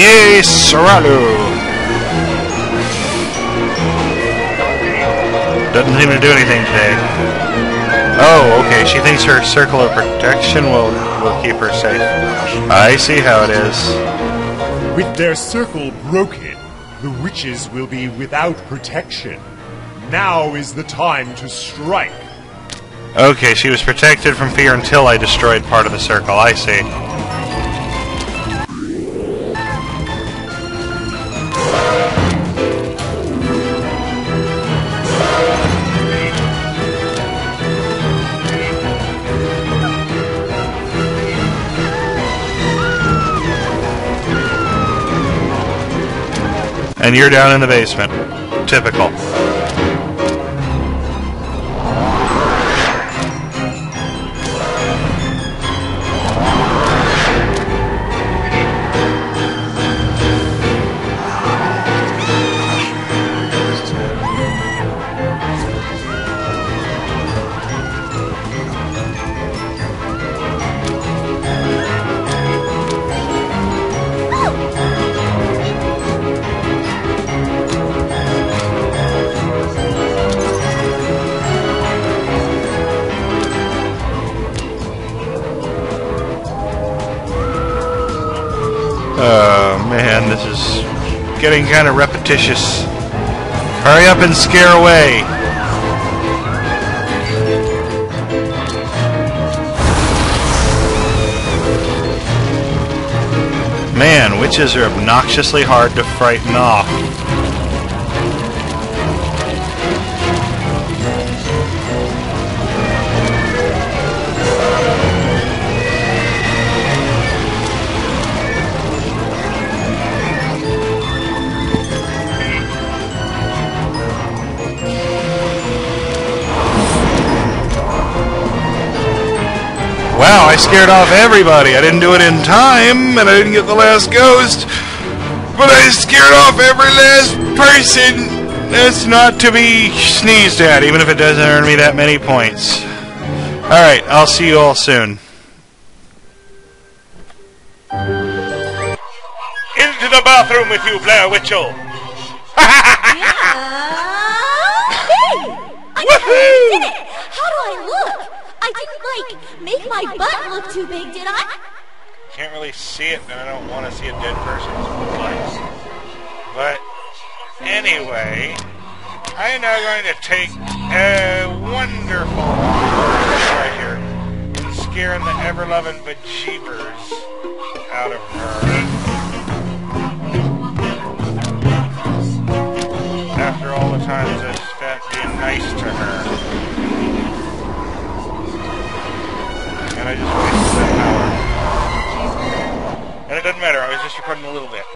Yay, Saralu! Doesn't seem to do anything today. Oh, okay. She thinks her circle of protection will will keep her safe. I see how it is. With their circle broken, the witches will be without protection. Now is the time to strike. Okay, she was protected from fear until I destroyed part of the circle. I see. And you're down in the basement. Typical. Oh man, this is getting kind of repetitious. Hurry up and scare away. Man, witches are obnoxiously hard to frighten off. Wow, I scared off everybody. I didn't do it in time, and I didn't get the last ghost. But I scared off every last person. That's not to be sneezed at, even if it doesn't earn me that many points. Alright, I'll see you all soon. Into the bathroom with you, Blair Witchell. Hey! I Woohoo! did it! How do I look? I didn't, like, make my butt look too big, did I? Can't really see it, and I don't want to see a dead person's legs. But anyway, I am now going to take a wonderful pleasure in scaring the ever-loving bejeebers out of her. Just recording a little bit.